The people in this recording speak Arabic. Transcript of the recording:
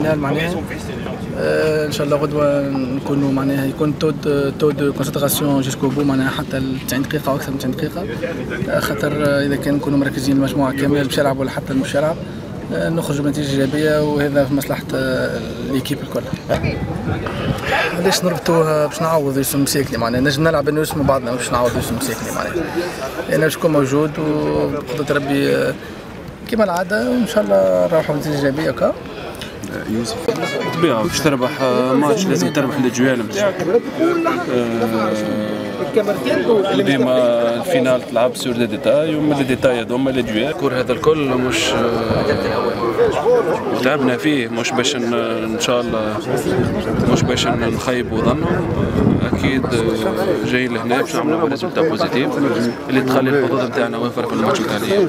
نهار معناها آه إن شاء الله غدوة نكونوا معناها يكون tout tout de concentration jusqu'au bout معناها حتى 90 دقيقة أو أكثر من 90 دقيقة. آه خاطر آه إذا كان نكونوا مركزين المجموعه كاملة باش يلعبوا ولا حتى مش يلعب نخرجوا بنتيجة إيجابية وهذا في مصلحة l'équipe الكل. علاش نربطوها باش نعوض يوسف مساكني معناها نجم نلعب أنا ويوسف مع بعضنا باش نعوض يوسف مساكني معناها. لأن باش يكون موجود وبقدرة ربي كما العادة وان شاء الله نروحوا بنتيجة إيجابية كا يوسف. طبيعة باش تربح ماتش لازم تربح الجوال نتاعك ديما ال finale تلعب sur des détails ومن les détails هذوما les duels الكور هذا الكل مش تعبنا فيه مش باش إن شاء الله مش باش نخيبوا ظنهم أكيد جايين لهنا باش نعملوا résultat positif اللي تخلي الحظوظ نتاعنا وفر في الماتش التالي